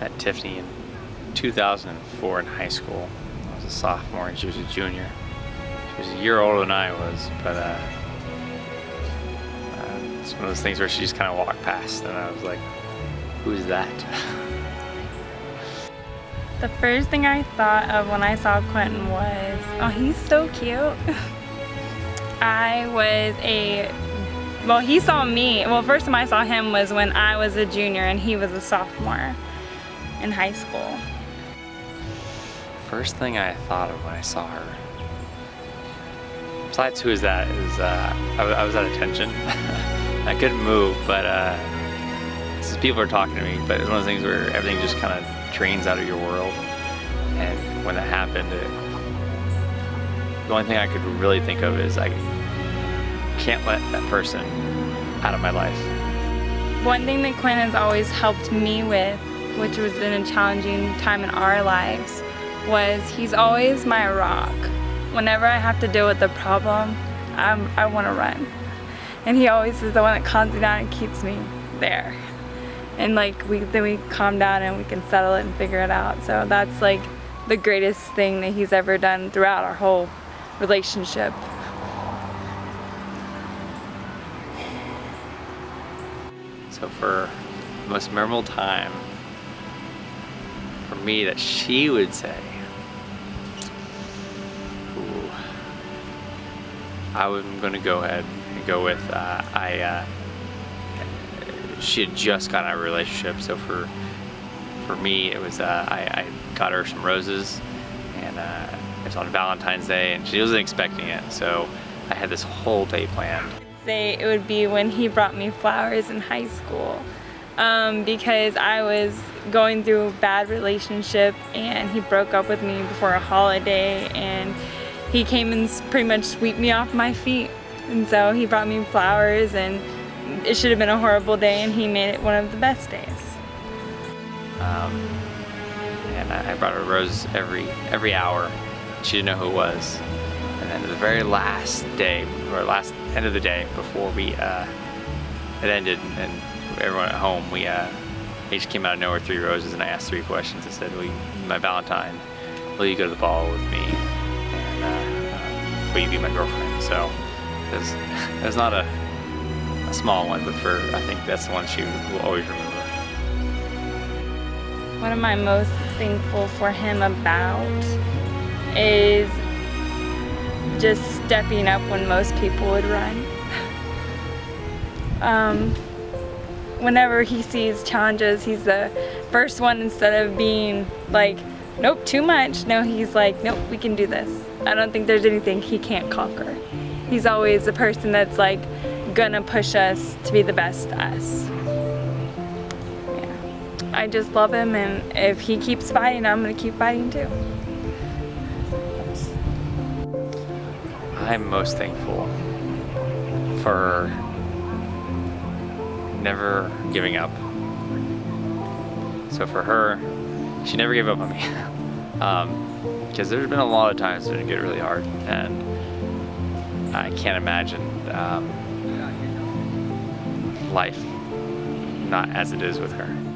met Tiffany in 2004 in high school. I was a sophomore and she was a junior. She was a year older than I was, but uh, uh, it's one of those things where she just kind of walked past and I was like, who's that? The first thing I thought of when I saw Quentin was, oh, he's so cute. I was a, well, he saw me. Well, first time I saw him was when I was a junior and he was a sophomore in high school. First thing I thought of when I saw her, besides who is that, is uh, I, I was at attention. I couldn't move, but uh, people are talking to me, but it's one of those things where everything just kind of drains out of your world. And when that happened, it, the only thing I could really think of is I can't let that person out of my life. One thing that Quinn has always helped me with, which was in a challenging time in our lives, was he's always my rock. Whenever I have to deal with a problem, I'm, I want to run. And he always is the one that calms me down and keeps me there and like we then we calm down and we can settle it and figure it out so that's like the greatest thing that he's ever done throughout our whole relationship so for the most memorable time me that she would say ooh, I'm gonna go ahead and go with uh, I uh, she had just gotten out of a relationship, so for for me, it was uh, I, I, got her some roses, and uh, it was on Valentine's Day, and she wasn't expecting it, so I had this whole day planned. Say it would be when he brought me flowers in high school, um, because I was going through a bad relationship, and he broke up with me before a holiday, and he came and pretty much swept me off my feet, and so he brought me flowers and it should have been a horrible day and he made it one of the best days. Um, and I, brought her a rose every every hour. She didn't know who it was. And then the very last day, or last end of the day, before we uh, it ended and everyone at home, we uh, each came out of nowhere three roses and I asked three questions. I said, will you, my Valentine, will you go to the ball with me? And uh, uh will you be my girlfriend? So it was not a a small one, but for I think that's the one she will always remember. What am I most thankful for him about is just stepping up when most people would run. um, whenever he sees challenges, he's the first one instead of being like, nope, too much. No, he's like, nope, we can do this. I don't think there's anything he can't conquer. He's always the person that's like, gonna push us to be the best us. Yeah. I just love him and if he keeps fighting, I'm gonna keep fighting too. I'm most thankful for never giving up. So for her, she never gave up on me. Because um, there's been a lot of times that it get really hard and I can't imagine um, life not as it is with her.